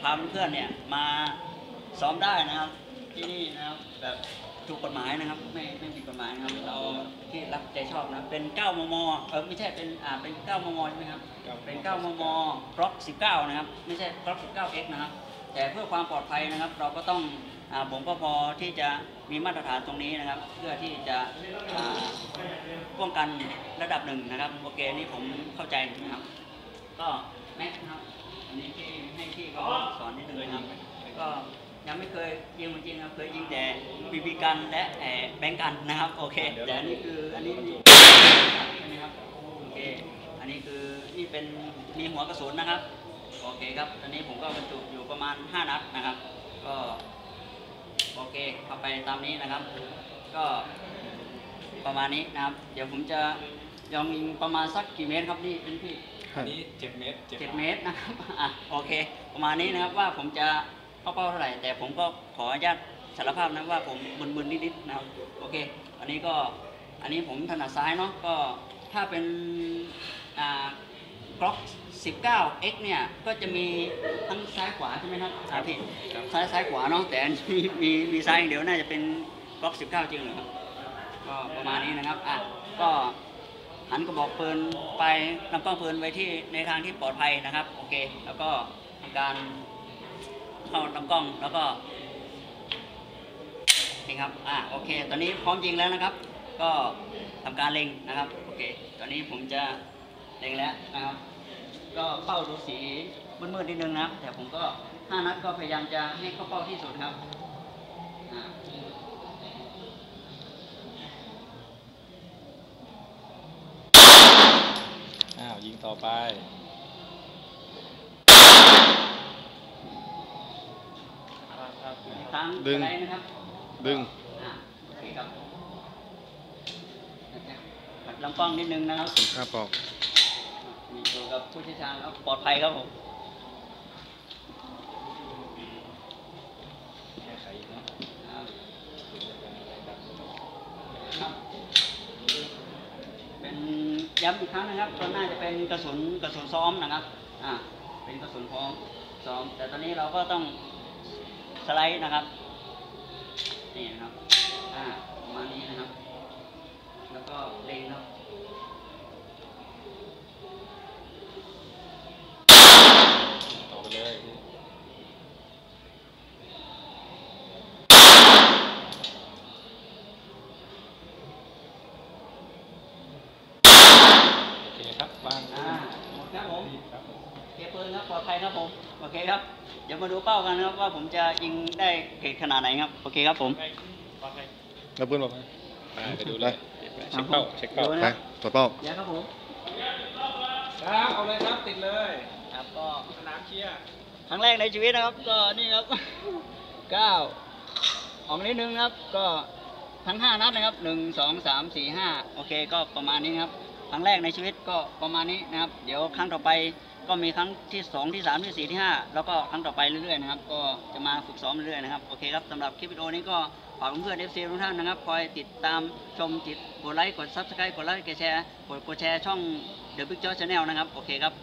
พาเพื่อนๆเนี่ยมาซ้อมได้นะครับที่นี่นะครับแบบถูกกฎหมายนะครับ ไม่ไม่ผิดกฎหมายนะครับเราที่รักใจชอบนะเป็น 9 มม เออไม่ใช่เป็นอ่าเป็น 9 มมใช่ไหมครับเป็น 9 มมกล็อก 19 นะครับ ไม่ใช่กล็อก 19x นะครับแต่เพื่อความปลอดภัยนะครับ เราก็ต้องอ่าบ่มเพาะพอที่จะมีมาตรฐานตรงนี้นะครับ เพื่อที่จะอ่าป้องกันระดับหนึ่งนะครับโอเคนี่ผมเข้าใจนะครับ ก็แม็กซ์ครับ อันนี้ที่ให้ที่เขาสอนนิดนึงนะครับก็ยังไม่เคยยิงจริงๆครับเคยยิงแต่บีบีกันและแอบแบงก์กันนะครับโอเคแต่อันนี้คืออันนี้นี่ใช่ไหมครับโอเคอันนี้คือนี่เป็นมีหัวกระสุนนะครับโอเคครับอันนี้ผมก็บรรจุอยู่ประมาณ 5 นัดนะครับ ก็โอเคเข้าไปตามนี้นะครับ ก็ประมาณนี้นะครับ เดี๋ยวผมจะยองยิงประมาณสักกี่เมตรครับนี่เป็นพี่ อันนี้เจ็ดเมตรเจ็ดเมตรนะครับอะโอเค ประมาณนี้นะครับว่าผมจะเข้าเป้าเท่าไหร่ แต่ผมก็ขออนุญาตสารภาพนะว่าผมมึนๆนิดๆนะครับโอเค อันนี้ก็อันนี้ผมถนัดซ้ายเนาะก็ถ้าเป็นอ่ากล็อก 19x เนี่ยก็จะมีทั้งซ้ายขวาใช่ไหมครับอ่าพี่ครับซ้ายซ้ายขวาเนาะแต่อันนี้มีมีซ้ายอย่างเดียวน่าจะเป็นกล็อก 19 จริงเหรอครับก็ประมาณนี้นะครับอะก็ หันกระบอกปืนไปลำกล้องปืนไว้ที่ในทางที่ปลอดภัยนะครับ โอเค แล้วก็ทำการเข้าลำกล้องแล้วก็นี่ครับ อ่าโอเค ตอนนี้พร้อมยิงแล้วนะครับ ก็ทำการเล็งนะครับ โอเค ตอนนี้ผมจะเล็งแล้วนะครับ ก็เป้าดูสีมืดๆนิดนึงนะครับ แต่ผมก็ห้านัดก็พยายามจะให้เข้าเป้าที่สุดครับ อ่า อ้าวยิง ต่อไปครั้งดึงอะไรนะครับดึงอ่าโอเคครับปัดลำกล้องนิดนึงนะครับผมค่าปอก มีตัวกับผู้เชี่ยวชาญแล้วปลอดภัยครับผม แก้ไขอีกเนาะ ครับครับเป็น ย้ำอีกครั้งนะครับตัวหน้าจะเป็นกระสุนกระสุนซ้อมนะครับอ่าเป็นกระสุนพร้อมซ้อม แต่ตอนนี้เราก็ต้องสไลด์นะครับนี่นะครับอ่าประมาณนี้นะครับ แล้วก็เล็งครับ ต่อไปเลย โอเคครับวาง อ่า หมดครับผม ครับผม เก็บ ปืนครับปลอดภัยครับผม โอเคครับ เดี๋ยวมาดูเป้ากันนะครับว่าผมจะยิงได้เกรดขนาดไหนครับ โอเคครับผมแล้วปืนบอกไปไปไปดูเลยเช็คเป้าเช็คเป้าดูไปนะครับตรวจเป้าเดี๋ยวครับผมครับเอาเลยครับติดเลย ครับก็สนามเชียร์ครั้งแรกในชีวิตนะครับ ก็นี่ครับเก้าออกนิดนึงครับ ก็ทั้งห้านัดนะครับหนึ่งสองสามสี่ห้าโอเค ก็ประมาณนี้ครับครั้งแรกในชีวิตก็ประมาณนี้นะครับ เดี๋ยวครั้งต่อไป ก็มีครั้งที่สองที่สามที่สี่ที่ห้าแล้วก็ครั้งต่อไปเรื่อยๆนะครับ ก็จะมาฝึกซ้อมเรื่อยๆนะครับ โอเคครับสำหรับคลิปวิดีโอนี้ก็ฝากเพื่อนๆ FC ทุกท่านนะครับ คอยติดตามชมติดกดไลค์ กด subscribe กดไลค์ กดแชร์ กดกดแชร์ช่อง The Big Joy Channel นะครับ โอเคครับ